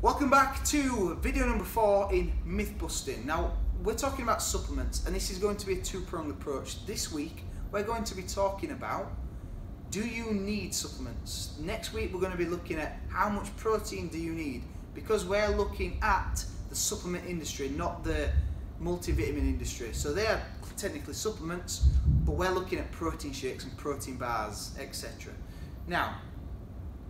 Welcome back to video number four in myth busting. Now, we're talking about supplements, and this is going to be a two pronged approach. This week, we're going to be talking about do you need supplements? Next week, we're going to be looking at how much protein do you need because we're looking at the supplement industry, not the multivitamin industry. So they are technically supplements, but we're looking at protein shakes and protein bars, etc. Now,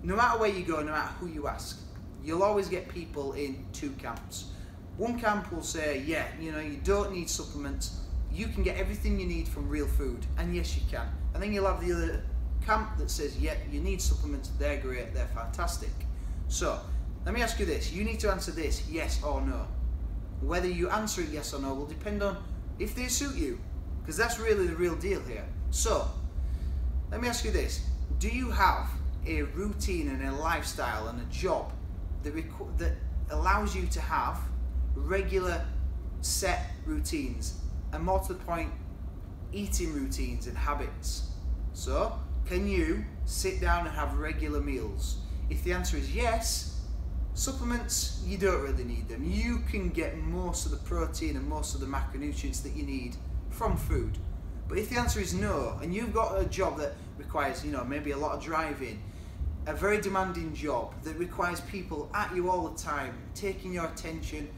no matter where you go, no matter who you ask, you'll always get people in two camps. One camp will say, yeah, you know, you don't need supplements. You can get everything you need from real food, and yes, you can. And then you'll have the other camp that says, yeah, you need supplements. They're great. They're fantastic. So let me ask you this: you need to answer this, yes or no. Whether you answer it yes or no will depend on if they suit you, because that's really the real deal here. So let me ask you this: Do you have a routine and a lifestyle and a job that, that allows you to have regular set routines and more to the point eating routines and habits. So can you sit down and have regular meals? If the answer is yes supplements you don't really need them. You can get most of the protein and most of the macronutrients that you need from food. But if the answer is no and you've got a job that requires you know maybe a lot of driving a very demanding job that requires people at you all the time, taking your attention,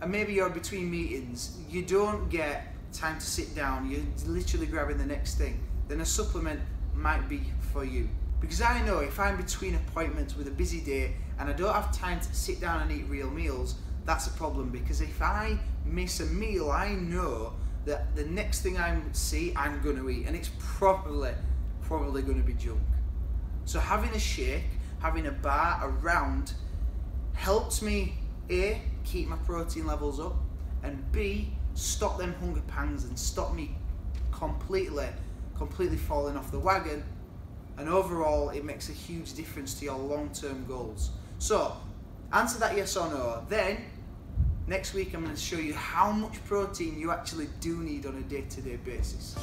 and maybe you're between meetings, you don't get time to sit down, you're literally grabbing the next thing, then a supplement might be for you. Because I know if I'm between appointments with a busy day and I don't have time to sit down and eat real meals, that's a problem. Because if I miss a meal, I know that the next thing I see, I'm going to eat, and it's probably, probably going to be junk. So having a shake, having a bar around helps me A, keep my protein levels up and B, stop them hunger pangs and stop me completely, completely falling off the wagon and overall it makes a huge difference to your long-term goals. So answer that yes or no. Then next week I'm going to show you how much protein you actually do need on a day-to-day -day basis.